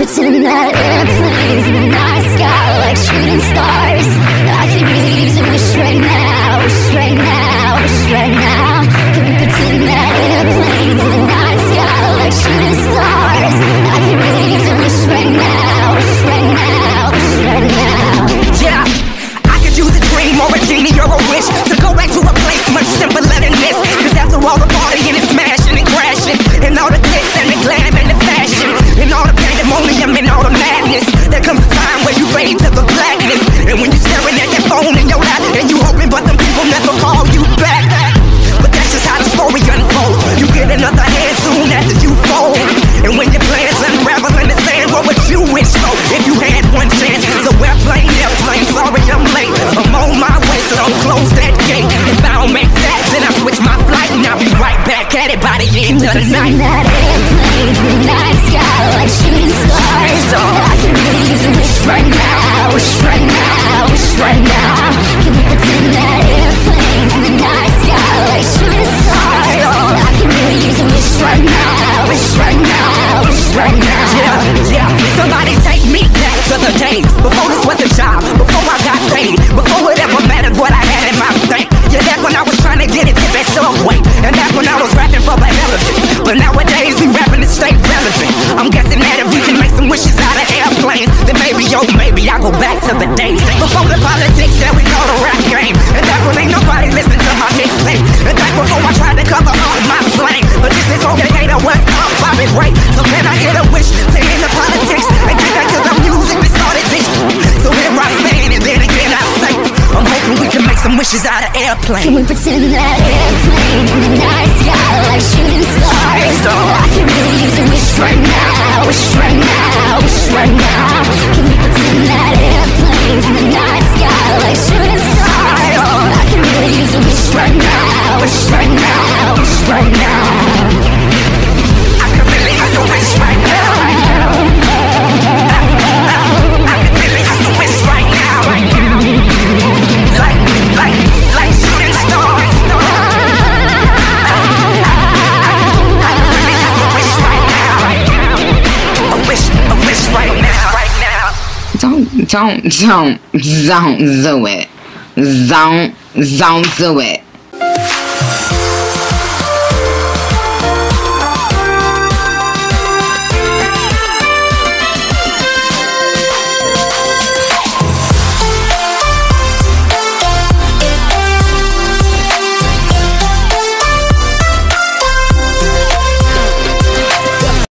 Pretend that airplanes in the night sky like shooting stars? I could really wish right now, that gate. If I don't make that, then I switch my flight and I'll be right back at it by the end of the night. That in the night sky like shooting stars. I could really use a wish right now, wish right now, wish right now. Can we pretend that in the night sky like shooting stars? I could really use a wish right now, wish right now, wish right now. Yeah, yeah. Somebody take me back to the days before this was a job, get that subway, and that's when I was rapping for the hell. But nowadays we rapping to stay relevant. I'm guessing that if we can make some wishes out of airplanes, then maybe, oh, maybe I'll go back to the days before the politics that we call the rap game, we can make some wishes out of Can we pretend that airplanes in the night sky like shooting stars? I can really use a wish right now, wish right now, wish right now. Can we pretend that airplanes in the night sky like shooting stars? I can really use a wish right now, wish right now, wish right now. Don't, don't, don't, don't it. Don't, don't do it.